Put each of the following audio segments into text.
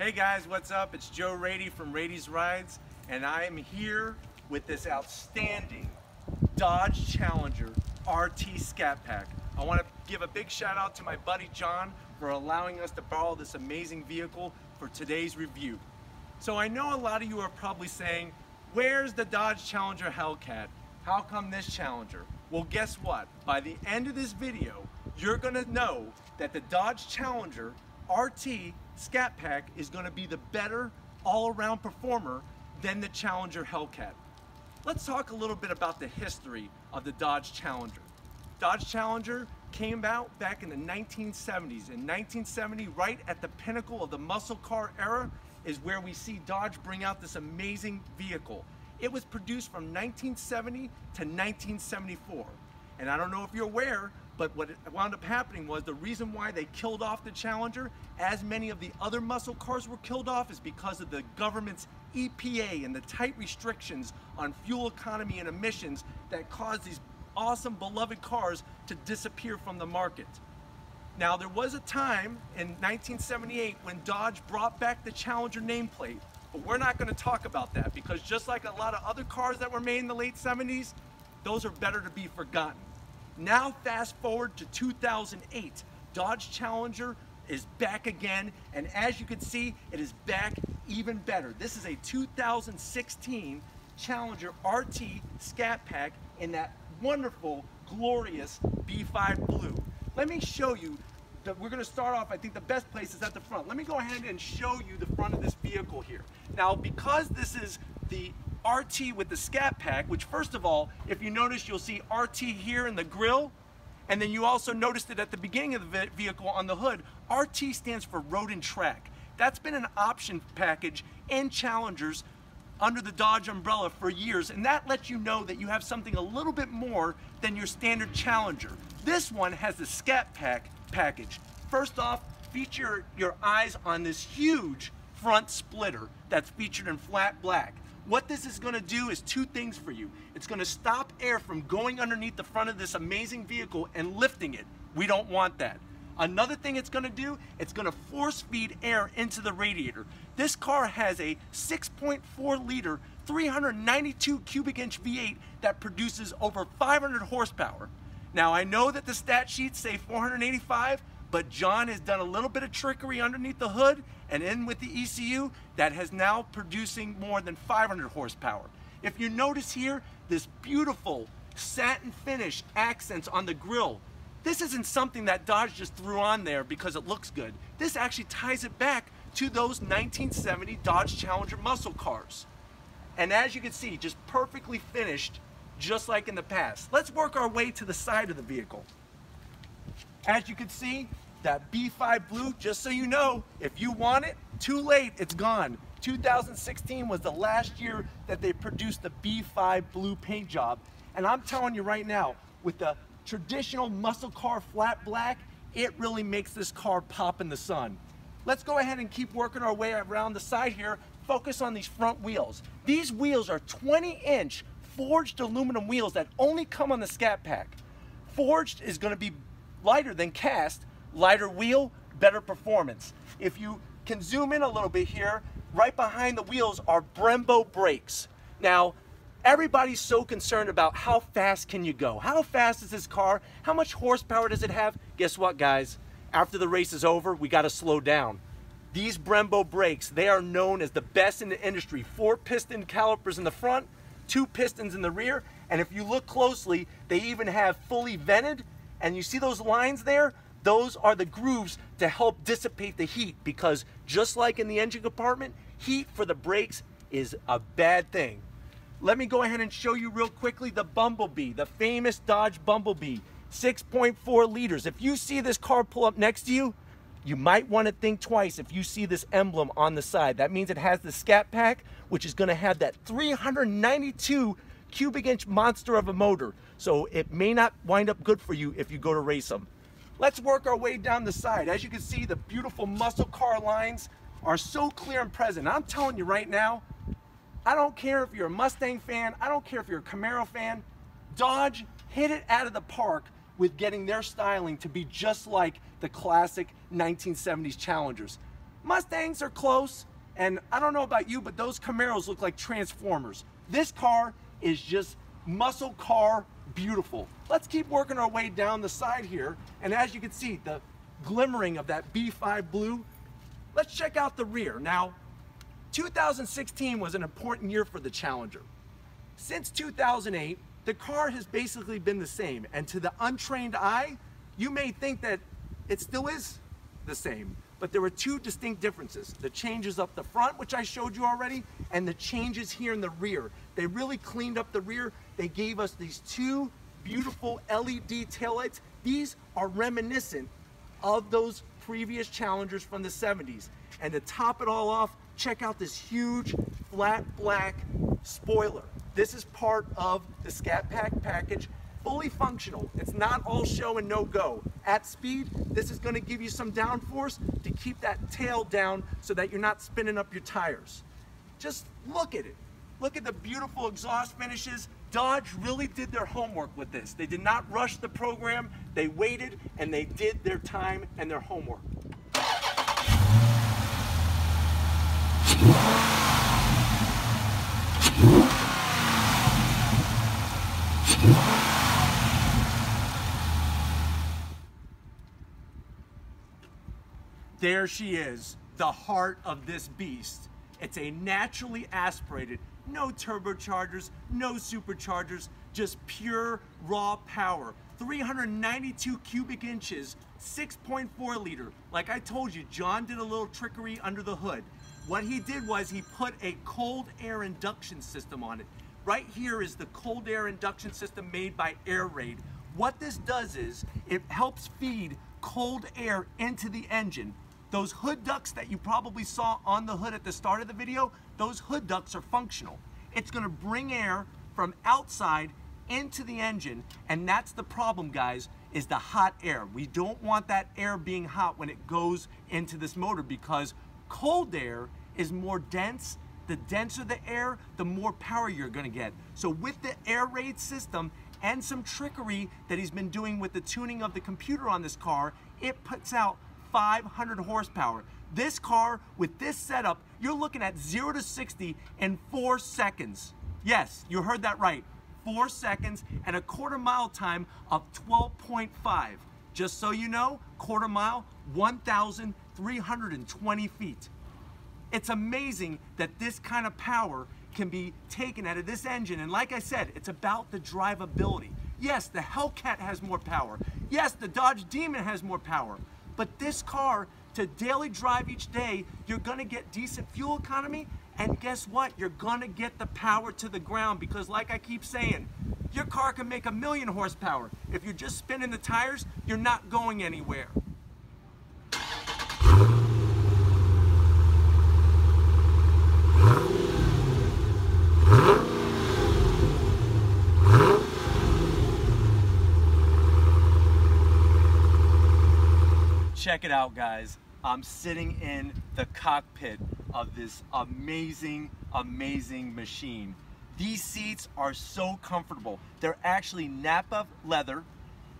Hey guys, what's up? It's Joe Raiti from Raiti's Rides, and I am here with this outstanding Dodge Challenger RT Scat Pack. I want to give a big shout out to my buddy John for allowing us to borrow this amazing vehicle for today's review. So I know a lot of you are probably saying, where's the Dodge Challenger Hellcat? How come this Challenger? Well, guess what? By the end of this video, you're gonna know that the Dodge Challenger RT Scat Pack is gonna be the better all-around performer than the Challenger Hellcat. Let's talk a little bit about the history of the Dodge Challenger. Dodge Challenger came out back in the 1970s. In 1970, right at the pinnacle of the muscle car era, is where we see Dodge bring out this amazing vehicle. It was produced from 1970 to 1974. And I don't know if you're aware, but what wound up happening was the reason why they killed off the Challenger, as many of the other muscle cars were killed off, is because of the government's EPA and the tight restrictions on fuel economy and emissions that caused these awesome beloved cars to disappear from the market. Now there was a time in 1978 when Dodge brought back the Challenger nameplate, but we're not going to talk about that because just like a lot of other cars that were made in the late 70s, those are better to be forgotten. Now fast forward to 2008, Dodge Challenger is back again, and as you can see, it is back even better. This is a 2016 Challenger RT Scat Pack in that wonderful, glorious B5 blue. Let me show you that we're gonna start off, I think the best place is at the front. Let me go ahead and show you the front of this vehicle here. Now, because this is the RT with the Scat Pack, which first of all, if you notice, you'll see RT here in the grill, and then you also noticed it at the beginning of the vehicle on the hood. RT stands for Road and Track. That's been an option package in Challengers under the Dodge umbrella for years, and that lets you know that you have something a little bit more than your standard Challenger. This one has the Scat Pack package. First off, feature your eyes on this huge front splitter that's featured in flat black. What this is gonna do is two things for you. It's gonna stop air from going underneath the front of this amazing vehicle and lifting it. We don't want that. Another thing it's gonna do, it's gonna force feed air into the radiator. This car has a 6.4 liter, 392 cubic inch V8 that produces over 500 horsepower. Now I know that the stat sheets say 485, but John has done a little bit of trickery underneath the hood and in with the ECU that has now producing more than 500 horsepower. If you notice here, this beautiful satin finish accents on the grill. this isn't something that Dodge just threw on there because it looks good. This actually ties it back to those 1970 Dodge Challenger muscle cars. And as you can see, just perfectly finished, just like in the past. Let's work our way to the side of the vehicle. As you can see, that B5 blue, just so you know, if you want it, too late, it's gone. 2016 was the last year that they produced the B5 blue paint job. And I'm telling you right now, with the traditional muscle car flat black, it really makes this car pop in the sun. Let's go ahead and keep working our way around the side here. Focus on these front wheels. These wheels are 20 inch forged aluminum wheels that only come on the Scat Pack. Forged is gonna be lighter than cast, lighter wheel, better performance. If you can zoom in a little bit here, right behind the wheels are Brembo brakes. Now, everybody's so concerned about how fast can you go? How fast is this car? How much horsepower does it have? Guess what, guys? After the race is over, we gotta slow down. These Brembo brakes, they are known as the best in the industry. Four piston calipers in the front, two pistons in the rear, and if you look closely, they even have fully vented, and you see those lines there? Those are the grooves to help dissipate the heat because just like in the engine compartment, heat for the brakes is a bad thing. Let me go ahead and show you real quickly the Bumblebee, the famous Dodge Bumblebee, 6.4 liters. If you see this car pull up next to you, you might want to think twice if you see this emblem on the side. That means it has the Scat Pack, which is going to have that 392 cubic inch monster of a motor. So it may not wind up good for you if you go to race them. Let's work our way down the side. As you can see, the beautiful muscle car lines are so clear and present. I'm telling you right now, I don't care if you're a Mustang fan, I don't care if you're a Camaro fan, Dodge hit it out of the park with getting their styling to be just like the classic 1970s Challengers. Mustangs are close, and I don't know about you, but those Camaros look like Transformers. This car is just muscle car beautiful. Let's keep working our way down the side here, and as you can see, the glimmering of that B5 blue. Let's check out the rear. Now, 2016 was an important year for the Challenger. Since 2008, the car has basically been the same, and to the untrained eye, you may think that it still is the same, but there were two distinct differences. The changes up the front, which I showed you already, and the changes here in the rear. They really cleaned up the rear. They gave us these two beautiful LED taillights. These are reminiscent of those previous Challengers from the 70s. And to top it all off, check out this huge flat black spoiler. This is part of the Scat Pack package, fully functional. It's not all show and no go. At speed, this is gonna give you some downforce to keep that tail down so that you're not spinning up your tires. Just look at it. Look at the beautiful exhaust finishes. Dodge really did their homework with this. They did not rush the program. They waited and they did their time and their homework. There she is, the heart of this beast. It's a naturally aspirated, no turbochargers, no superchargers, just pure raw power. 392 cubic inches, 6.4 liter. Like I told you, John did a little trickery under the hood. What he did was he put a cold air induction system on it. Right here is the cold air induction system made by AIRAID. What this does is it helps feed cold air into the engine those hood ducts that you probably saw on the hood at the start of the video, those hood ducts are functional. It's gonna bring air from outside into the engine, and that's the problem, guys, is the hot air. We don't want that air being hot when it goes into this motor because cold air is more dense. The denser the air, the more power you're gonna get. So with the AIRAID system and some trickery that he's been doing with the tuning of the computer on this car, it puts out 500 horsepower. This car, with this setup, you're looking at 0 to 60 in 4 seconds. Yes, you heard that right. 4 seconds and a quarter mile time of 12.5. Just so you know, quarter mile, 1,320 feet. It's amazing that this kind of power can be taken out of this engine. And like I said, it's about the drivability. Yes, the Hellcat has more power. Yes, the Dodge Demon has more power. But this car, to daily drive each day, you're gonna get decent fuel economy, and guess what? You're gonna get the power to the ground because like I keep saying, your car can make a million horsepower. If you're just spinning the tires, you're not going anywhere. Check it out guys. I'm sitting in the cockpit of this amazing, amazing machine. These seats are so comfortable. They're actually Nappa leather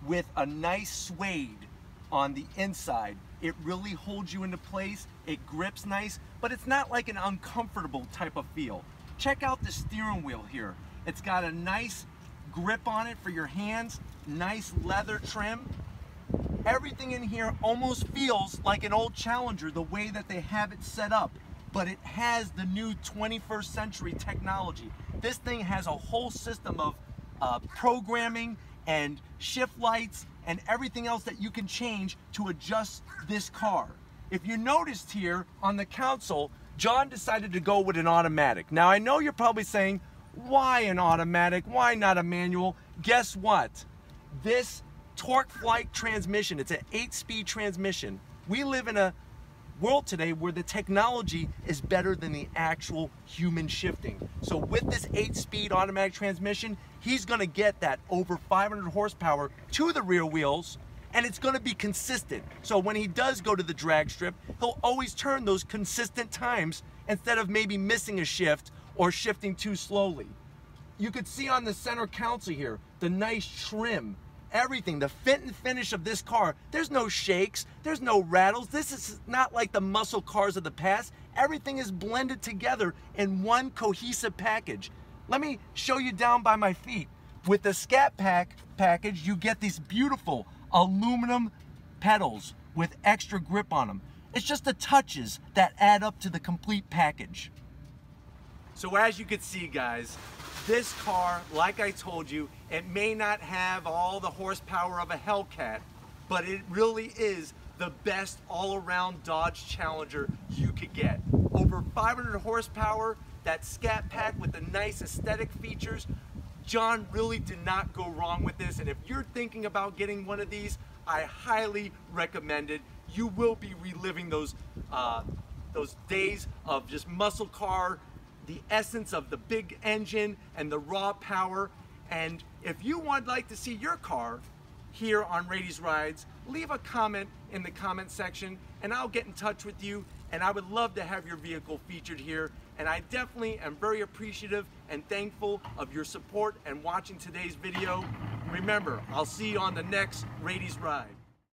with a nice suede on the inside. It really holds you into place. It grips nice, but it's not like an uncomfortable type of feel. Check out the steering wheel here. It's got a nice grip on it for your hands, nice leather trim, Everything in here almost feels like an old Challenger the way that they have it set up, but it has the new 21st century technology. This thing has a whole system of uh, programming and shift lights and everything else that you can change to adjust this car. If you noticed here on the console, John decided to go with an automatic. Now I know you're probably saying, why an automatic? Why not a manual? Guess what? This TorqueFlite transmission. It's an eight-speed transmission. We live in a world today where the technology is better than the actual human shifting. So with this eight-speed automatic transmission, he's gonna get that over 500 horsepower to the rear wheels, and it's gonna be consistent. So when he does go to the drag strip, he'll always turn those consistent times instead of maybe missing a shift or shifting too slowly. You could see on the center console here, the nice trim everything. The fit and finish of this car, there's no shakes, there's no rattles. This is not like the muscle cars of the past. Everything is blended together in one cohesive package. Let me show you down by my feet. With the Scat Pack package, you get these beautiful aluminum pedals with extra grip on them. It's just the touches that add up to the complete package. So as you can see guys, this car, like I told you, it may not have all the horsepower of a Hellcat, but it really is the best all-around Dodge Challenger you could get. Over 500 horsepower, that Scat Pack with the nice aesthetic features, John really did not go wrong with this. And if you're thinking about getting one of these, I highly recommend it. You will be reliving those, uh, those days of just muscle car, the essence of the big engine and the raw power. And if you would like to see your car here on Raiti's Rides, leave a comment in the comment section and I'll get in touch with you and I would love to have your vehicle featured here and I definitely am very appreciative and thankful of your support and watching today's video. Remember, I'll see you on the next Raiti's Ride.